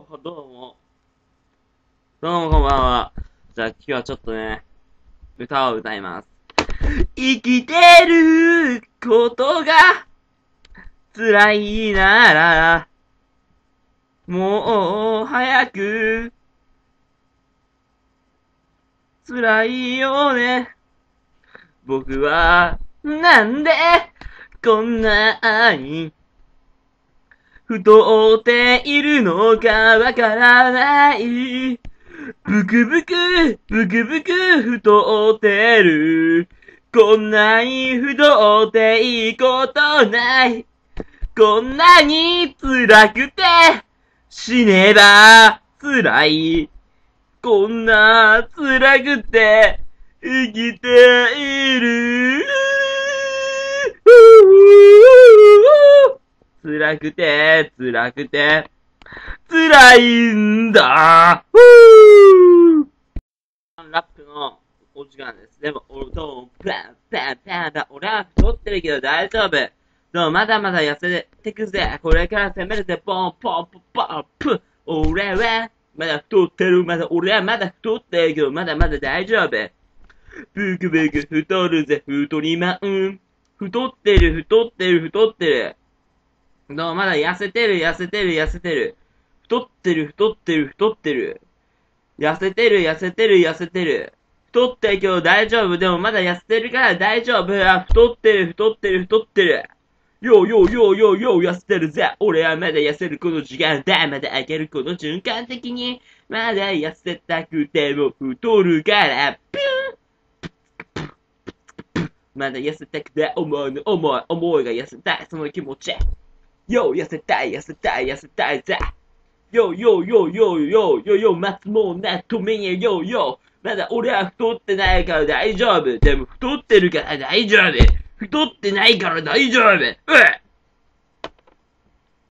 どうも、どうも。どうもこんばんは。じゃあ今日はちょっとね、歌を歌います。生きてることが辛いなら、もう早く辛いよね。僕は、なんで、こんなに、太っているのかわからない。ブクブク、ブクブク太ってる。こんなに太っていいことない。こんなに辛くて、死ねば辛い。こんな辛くて、生きている。辛くて、辛くて、辛いんだふぅ。ラップのお時間です。でも、音をパンパンパンだ。俺は太ってるけど大丈夫。でもまだまだ痩せてくぜ。これから攻めるぜ。ポンポンポンポンプ。俺は、まだ太ってる。まだ、俺はまだ太ってるけど、まだまだ大丈夫。ブクブク太るぜ。太りまん。太ってる、太ってる、太ってる。どうまだ痩せてる、痩せてる、痩せてる。太ってる、太ってる、太ってる。痩せてる、痩せてる、痩せてる。太ってるけど大丈夫。でもまだ痩せてるから大丈夫。太ってる、太ってる、太ってる。よよよよよ、痩せてるぜ。俺はまだ痩せるこの時間だ。まだ上げるこの循環的に。まだ痩せたくても太るから。ピュンまだ痩せたくて思うの思い、思いが痩せたい。その気持ち。よ、痩せたい、痩せたい、痩せたいぜ。よ、よ、よ、よ、よ、よ、よ、待つもんな、止めんや、よ、よ。まだ俺は太ってないから大丈夫。でも太ってるから大丈夫。太ってないから大丈夫。うっ